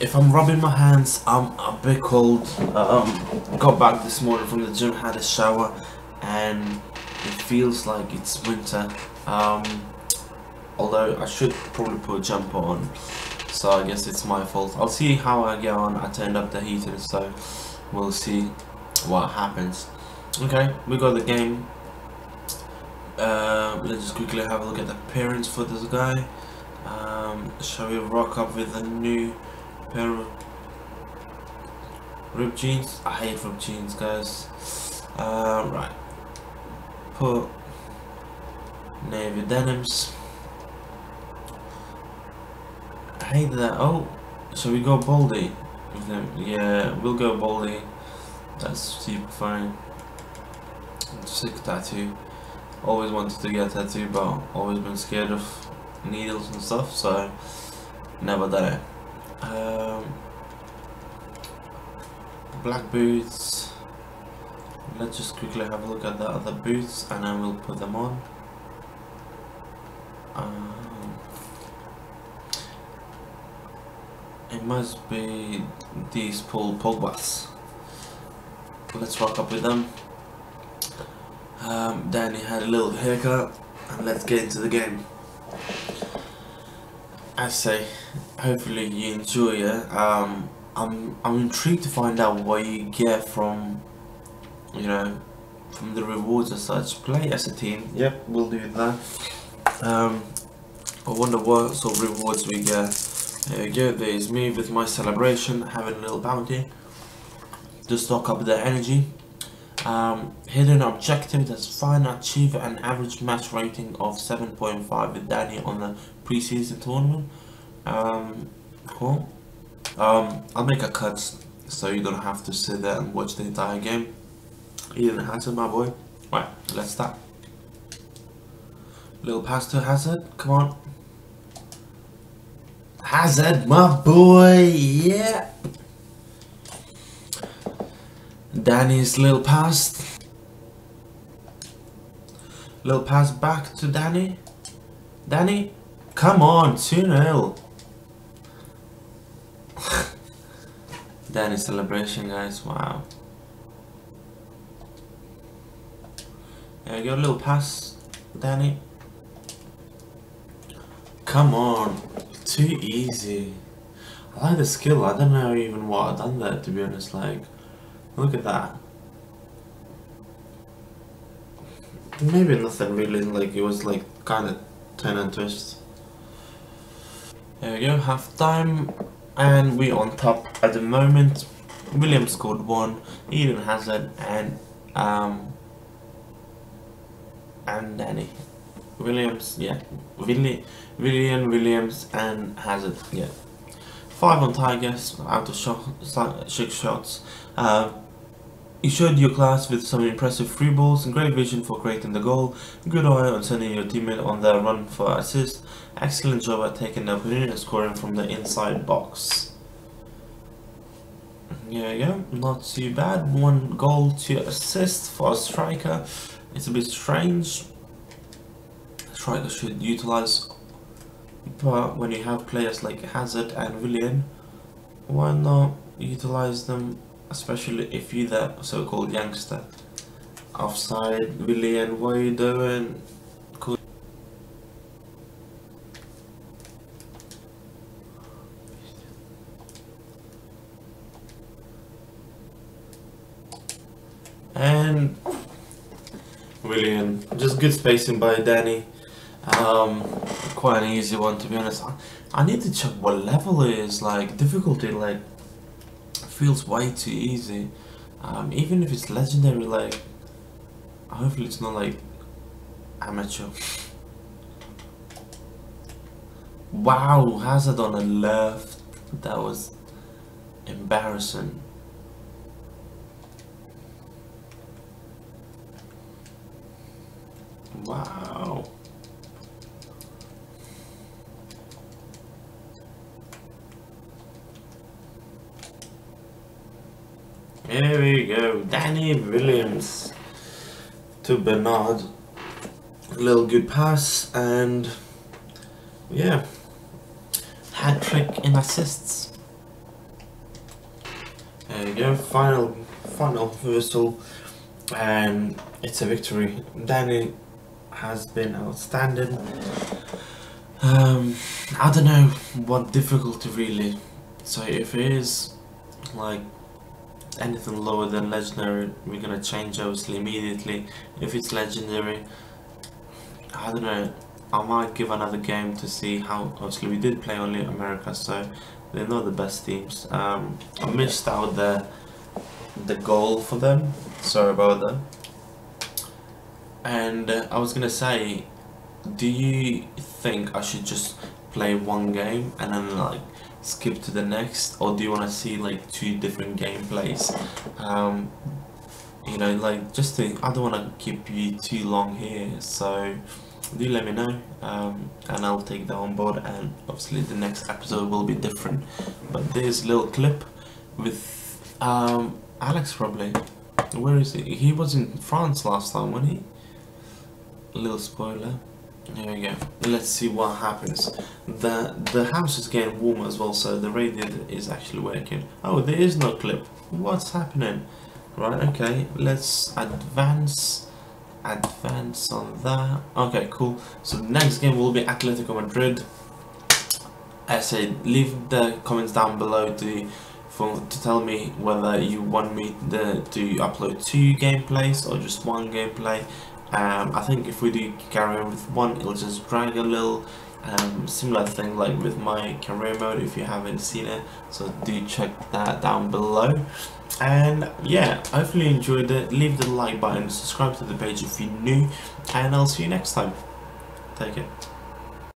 if I'm rubbing my hands, I'm a bit cold. Um, got back this morning from the gym, had a shower, and it feels like it's winter. Um, although I should probably put a jumper on, so I guess it's my fault. I'll see how I get on. I turned up the heater, so we'll see what happens. Okay, we got the game. Uh, let's just quickly have a look at the appearance for this guy. Um, shall we rock up with a new pair of ripped jeans? I hate ripped jeans, guys. Uh, right. Put navy denims. I hate that. Oh, so we go baldy? Yeah, we'll go baldy. That's super fine. Sick tattoo. Always wanted to get a tattoo, but always been scared of needles and stuff, so never done it. Um, black boots. Let's just quickly have a look at the other boots and then we'll put them on. Um, it must be these Paul Pogba's. Let's rock up with them. Um, Danny had a little haircut and let's get into the game. I say, hopefully you enjoy it. Um, I'm I'm intrigued to find out what you get from, you know, from the rewards as such. Play as a team. Yep, we'll do that. Um, I wonder what sort of rewards we get. There we go. There's me with my celebration, having a little bounty to stock up the energy. Um, hidden objective that's fine achieve an average match rating of 7.5 with Danny on the preseason tournament. Um, cool. Um, I'll make a cut so you don't have to sit there and watch the entire game. Eden Hazard, my boy. Right, let's start. Little pass to Hazard, come on. Hazard, my boy, yeah. Danny's little pass. Little pass back to Danny. Danny, come on, 2-0. Danny celebration, guys, wow. There we go, little pass, Danny. Come on, too easy. I like the skill, I don't know even what I've done there, to be honest, like. Look at that. Maybe nothing really, like it was like kind of turn and twist. There we go, half time, and we on top at the moment. Willian scored one, Eden Hazard, and um and Danny. Williams, yeah, Willi, Willian Williams and Hazard, yeah. Five on Tigers out of shot, six shots. Uh, you showed your class with some impressive free balls and great vision for creating the goal, good eye on sending your teammate on their run for assist, excellent job at taking the opportunity and scoring from the inside box. You go, not too bad, one goal to assist for a striker, it's a bit strange, striker should utilize, but when you have players like Hazard and Willian, why not utilize them especially if you're the so-called youngster. Offside, Willian, what are you doing? And Willian, just good spacing by Danny. Um, quite an easy one to be honest. I, I need to check what level is, like difficulty, like feels way too easy. Um, even if it's legendary, like, hopefully it's not like amateur. Wow, Hazard on the left. That was embarrassing. Wow. Here we go, Danny Williams to Bernard. A little good pass and yeah, hat trick in assists. There you go, final, final whistle, and it's a victory. Danny has been outstanding. Um, I don't know what difficulty really. So if it is like anything lower than legendary, we're gonna change obviously immediately. If it's legendary, I don't know. I might give another game to see how. Obviously, we did play only America, so they're not the best teams. Um, I missed out the the goal for them. Sorry about that. And uh, I was gonna say, do you think I should just play one game and then like skip to the next, or do you want to see like two different gameplays? Um, you know, like just to, I don't want to keep you too long here, so do let me know um, and I'll take that on board and obviously the next episode will be different but this little clip with um, Alex probably where is he? He was in France last time wasn't he? A little spoiler there we go let's see what happens the the house is getting warm as well so the radiator is actually working oh there is no clip what's happening right okay let's advance advance on that. Okay, cool. So the next game will be Atletico Madrid. I said, leave the comments down below to for to tell me whether you want me the, to upload two gameplays or just one gameplay. Um, I think if we do carry on with one, it'll just drag a little. Um, similar thing like with my career mode if you haven't seen it. So do check that down below. And yeah hopefully you enjoyed it. Leave the like button subscribe to the page if you're new and i'll see you next time. Take it